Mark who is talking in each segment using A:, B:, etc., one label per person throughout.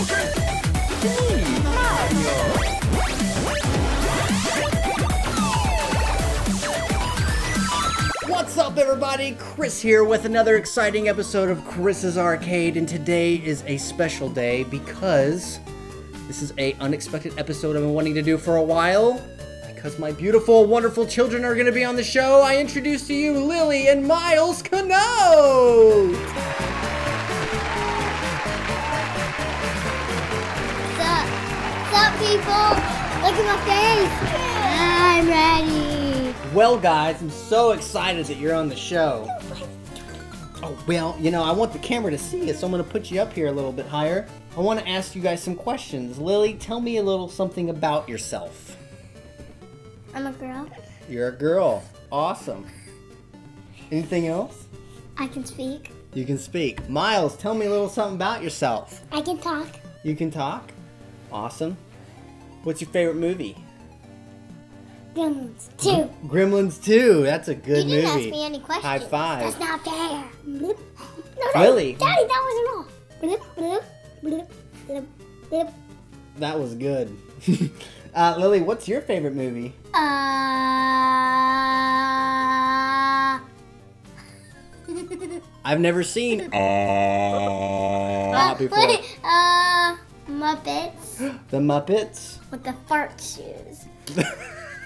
A: What's up, everybody? Chris here with another exciting episode of Chris's Arcade, and today is a special day because this is a unexpected episode I've been wanting to do for a while. Because my beautiful, wonderful children are going to be on the show, I introduce to you Lily and
B: Myles Canote. People? Look at my face. I'm ready.
A: Well, guys, I'm so excited that you're on the show. Oh, well, you know, I want the camera to see it, so I'm going to put you up here a little bit higher. I want to ask you guys some questions. Lily, tell me a little something about yourself.
B: I'm a girl.
A: You're a girl. Awesome. Anything else?
B: I can speak.
A: You can speak. Myles, tell me a little something about yourself.
B: I can talk.
A: You can talk? Awesome. What's your favorite movie?
B: Gremlins. Two.
A: Gremlins 2. That's a good movie.
B: You didn't
A: movie.
B: ask me any questions.
A: High five.
B: That's not fair. No, no.
A: Really?
B: Daddy, that wasn't all.
A: That was good. uh, Lily, what's your favorite movie?
B: Uh.
A: I've never seen. Uh, before.
B: Wait, uh, Muppets
A: The Muppets.
B: With the fart shoes.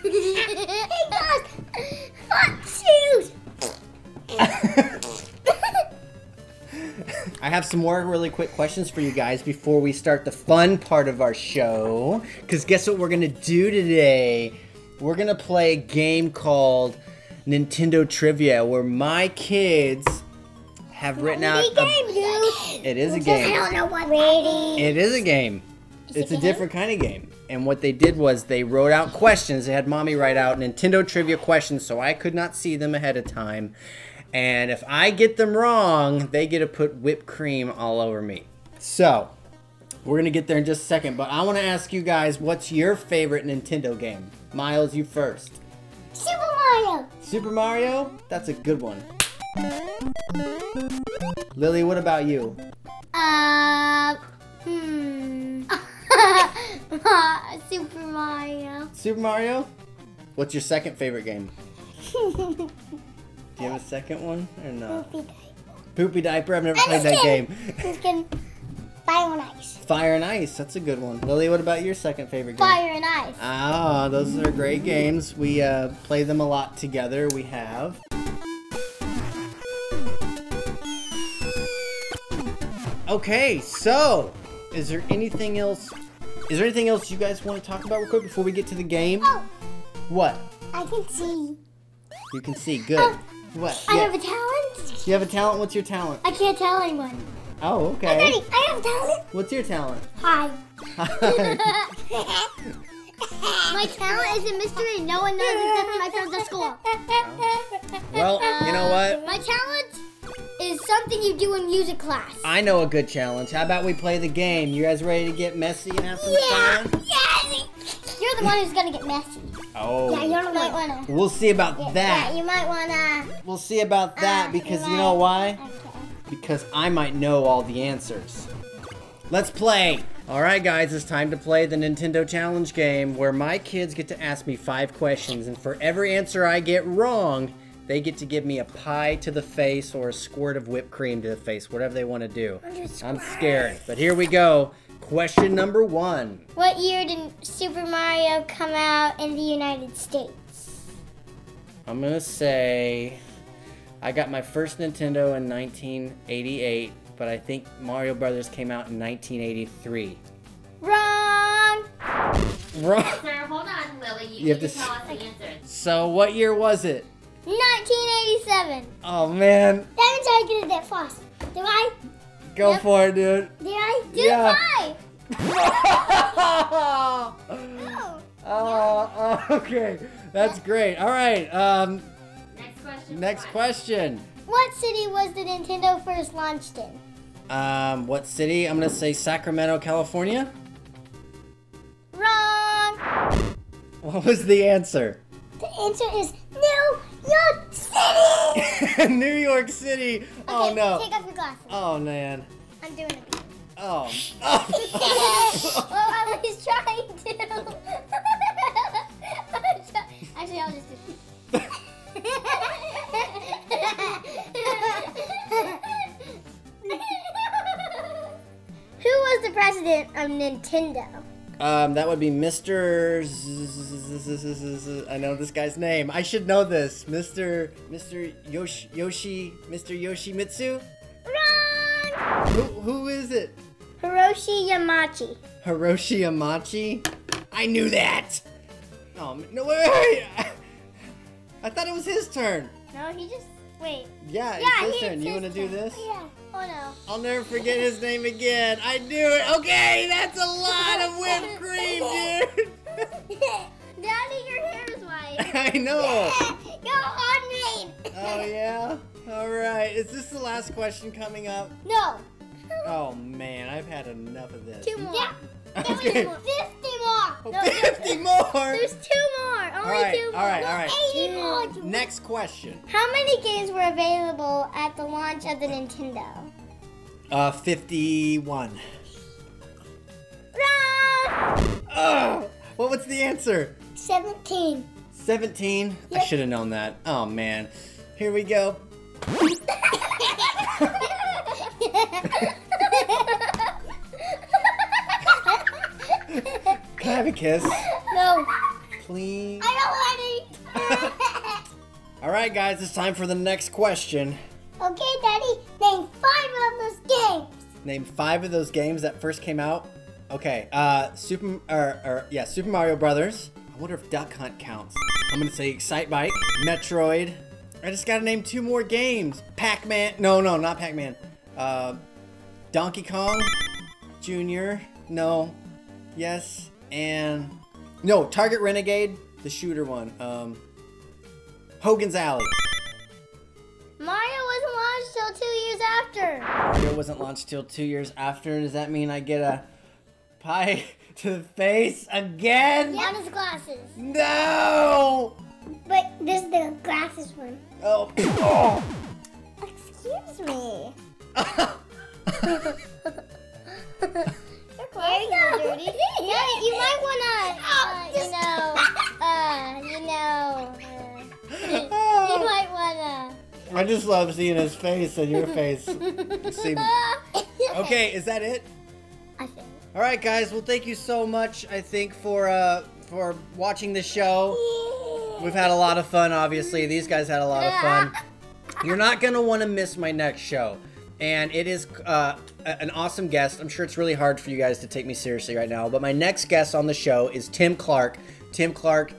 B: hey guys, fart shoes.
A: I have some more really quick questions for you guys before we start the fun part of our show. Because guess what we're going to do today? We're going to play a game called Nintendo Trivia where my kids have written out. A-
B: game, dude.
A: it is a
B: I
A: game.
B: don't know what. Ready.
A: It is a game.
B: Is
A: It's
B: it
A: a
B: a
A: different kind of game. And what they did was they wrote out questions. They had mommy write out Nintendo trivia questions so I could not see them ahead of time. And if I get them wrong, they get to put whipped cream all over me. So, we're going to get there in just a second. But I want to ask you guys what's your favorite Nintendo game? Myles, you first.
B: Super Mario.
A: Super Mario? That's a good one. Lily, what about you?
B: Uh, hmm. Super Mario.
A: Super Mario? What's your second favorite game? Do you have a second one or no?
B: diaper.
A: Poopy Diaper, I've never
B: I'm
A: played that
B: kidding.
A: game.
B: Just kidding. Fire and ice.
A: Fire and Ice, that's a good one. Lily, what about your second favorite game?
B: Fire and ice.
A: Ah, those are great games. We uh, play them a lot together. We have. Okay, so is there anything else? Is there anything else you guys want to talk about real quick before we get to the game?
B: Oh,
A: What?
B: I can see.
A: You can see. Good.
B: Oh,
A: What?
B: I
A: Yeah.
B: have a talent.
A: You have a talent. What's your talent?
B: I can't tell anyone.
A: Oh,
B: I'm
A: okay.
B: ready. I have a talent.
A: What's your talent?
B: Hi. My talent is a mystery. No one knows except for my friends at school.
A: well, you know what?
B: My talent is something you do in music class.
A: I know a good challenge. How about we play the game? You guys ready to get messy and have some
B: Yeah.
A: fun?
B: Yes. You're the one who's gonna get messy.
A: Oh.
B: Yeah, you might wanna.
A: We'll see about
B: Yeah,
A: that.
B: yeah, you might wanna.
A: We'll see about that
B: Uh,
A: because
B: you
A: you know why?
B: Okay.
A: Because I might know all the answers. Let's play. All right, guys, it's time to play the Nintendo Challenge game where my kids get to ask me five questions, and for every answer I get wrong, they get to give me a pie to the face or a squirt of whipped cream to the face, whatever they want to do. I'm scared, but here we go. Question number one.
B: What year did Super Mario come out in the United States?
A: I'm gonna say I got my first Nintendo in 1988, but I think Mario Brothers came out in 1983.
B: Wrong.
A: Wrong.
C: Sir, hold on, Lily. You,
A: You have to
C: to tell us the answers.
A: So what year was it?
B: 1987.
A: Oh man,
B: That means I get it that fast. Do I?
A: go
B: Yep.
A: for it, dude.
B: Did I? Do
A: Yeah.
B: five.
A: oh, oh, okay, that's great. All right, um,
C: Next question.
A: next question.
B: What city was the Nintendo first launched in?
A: Um, what city? I'm gonna say Sacramento, California.
B: Wrong.
A: What was the answer?
B: The answer is New York City.
A: New York City. Oh no.
B: Take off your glasses.
A: Oh man.
B: I'm doing it.
A: Oh. oh.
B: well, oh, I was trying to. Actually, I'll just do. Who was the president of Nintendo?
A: Um, that would be Mr. Z- I know this guy's name. I should know this. Mr. Mr. Yoshi Yoshi Mr. Yoshimitsu.
B: Wrong!
A: Who who is it?
B: Hiroshi Yamauchi.
A: Hiroshi Yamauchi? I knew that. Oh no wait! I thought it was his turn.
B: No, he just wait.
A: Yeah,
B: Yeah,
A: it's his turn. You want to do this?
B: Yeah. Oh no.
A: I'll never forget his name again. I knew it. Okay, that's a lot of whipped cream, dude.
B: Daddy, your hair is white.
A: I know.
B: Go on me.
A: Oh yeah. All right. Is this the last question coming up?
B: No.
A: Oh man, I've had enough of this.
B: Two more. Yeah.
A: Okay.
B: Fifty more.
A: Oh,
B: No,
A: 50 more.
B: There's two more. Only
A: All right,
B: two more.
A: all right, all right.
B: Eighty more.
A: Next question.
B: How many games were available at the launch of the Nintendo?
A: Uh, 51.
B: Wrong.
A: Oh, what was the answer?
B: Seventeen.
A: 17? I should have known that. Oh man. Here we go. Can I have a kiss?
B: no.
A: Please.
B: I don't want it.
A: All right, guys, it's time for the next question.
B: okay, Daddy. Name five of those games.
A: Name five of those games that first came out. Okay, uh, Super, or, or yeah, Super Mario Brothers. I wonder if Duck Hunt counts. I'm gonna say Excitebike, Metroid. I just gotta name two more games. Pac-Man. No, no, not Pac-Man. Uh, Donkey Kong Junior. No. Yes. And no, Target Renegade, the shooter one. Um, Hogan's Alley.
B: Mario wasn't launched till two years after.
A: Mario wasn't launched till two years after. Does that mean I get a pie to the face again?
B: On his glasses.
A: No!
B: But this is the glasses one.
A: Oh. oh.
B: Excuse me. Your glasses are dirty. Yeah, you might wanna, uh, you know, uh, you know, uh, you might wanna.
A: I just love seeing his face and your face. See- Okay, is that it?
B: I think.
A: All right, guys. Well, thank you so much. I think for uh for watching the show. We've had a lot of fun. Obviously, these guys had a lot of fun. You're not gonna want to miss my next show, and it is uh, an awesome guest. I'm sure it's really hard for you guys to take me seriously right now, but my next guest on the show is Tim Clark. Tim Clark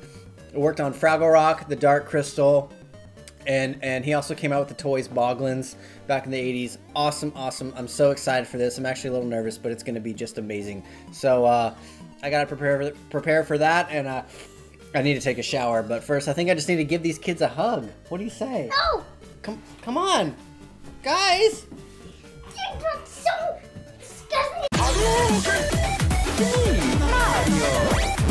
A: worked on Fraggle Rock, The Dark Crystal, and and he also came out with the toys Boglins back in the 80s. Awesome, awesome. I'm so excited for this. I'm actually a little nervous, but it's going to be just amazing. So uh, I got to prepare for, prepare for that, and uh, I need to take a shower. But first, I think I just need to give these kids a hug. What do you say?
B: No!
A: Come, come on, guys.
B: Mario!